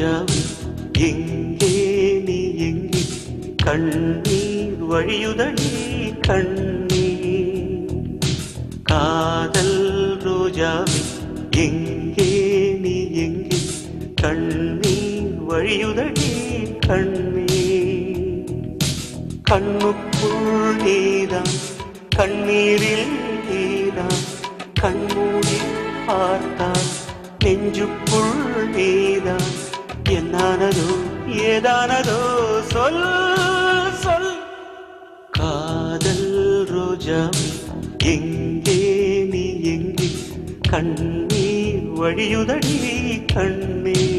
ராஜாவே எங்கே நீ எங்கே? கண்ணீர் வழியுதடி கண்ணீர். காதல் ரோஜாவே எங்கே நீ எங்கே? கண்ணீர் வழியுதடி கண்ணீர். கண்ணுக்குள் நீதான் கண்ணீரில் நீதான் கண்மூடி பார்த்தான் நெஞ்சுக்குள் நீதான். என்னானதோ ஏதானதோ சொல் சொல். காதல் ரோஜா எங்கே நீ எங்கே? கண்ணீர் வழியுதடி கண்ணீர்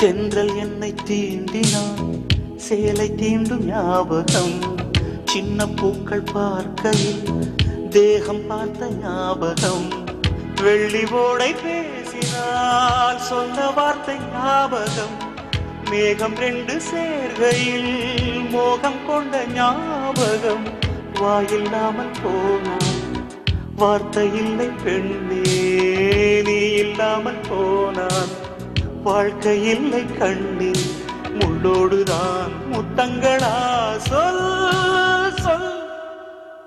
தென்றல் என்னை தீண்டினான். சேலை தீண்டும் ஞாபகம் சின்ன பூக்கள் பார்க்கையில் தேகம் பார்த்த ஞாபகம். வெள்ளி ஓடை பேசினால் சொன்ன வார்த்தை ஞாபகம். மேகம் ரெண்டு சேர்கையில் மோகம் கொண்ட ஞாபகம். வாயில்லாமல் போனான் வார்த்தை இல்லை பெண்ணே நீ இல்லாமல் போனான். வாழ்க்கை இல்லை கண்ணீர். முள்ளோடுதான் முத்தங்களா? சொல் சொல்.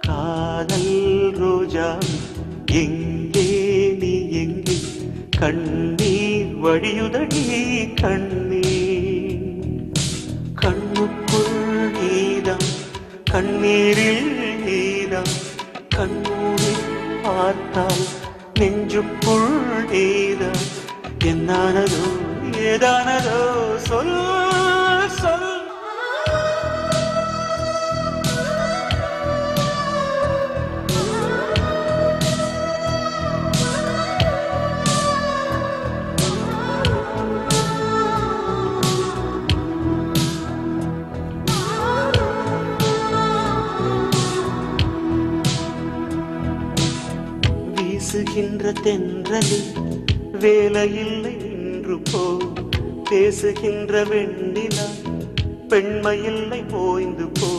காதல் ரோஜா எங்கே நீ எங்கே? கண்ணீர் வழியுதடி கண்ணீர். கண்ணுக்குள் நீதான் கண்ணீரில் நீதான் கண்ணூரில் பார்த்தால் நெஞ்சுக்குள் நீதான் என்னானதோ ஏதானதோ சொல் சொல். வீசுகின்ற தென்றலில் வேலையில்லை இன்று போ. பேசுகின்ற வெண்ணிலா பெண்மையில்லை போய்ந்து போ.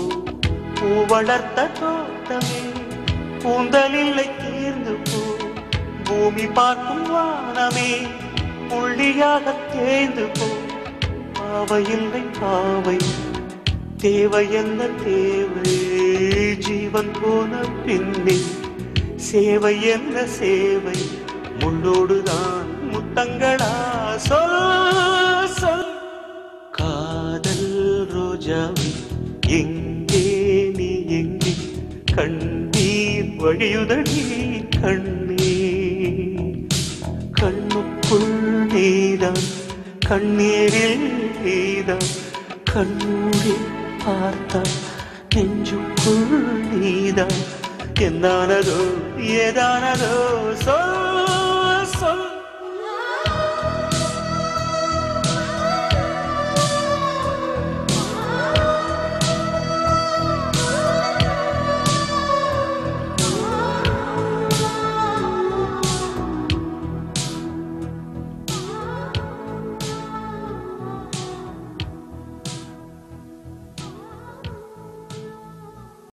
பூ வளர்த்த தோட்டமே கூந்தலில்லை தீர்ந்து போ. பூமி பார்க்கும் வானமே புள்ளியாக தேய்ந்து போ. பாவையில்லை பாவை தேவை என்ன தேவை. ஜீவன் போன பின்னே சேவை என்ன சேவை. முள்ளோடுதான் முத்தங்களா? சொல் சொல். காதல் ரோஜாவே எங்கே நீ எங்கே? கண்ணீர் வழியுதடி கண்ணீர் கண்ணுக்குள் நீதான் கண்ணீரில் நீதான். கண்ணூரில் பார்த்தான் நெஞ்சுக்குள் நீதான். என்னானதோ ஏதானதோ சொல். صلى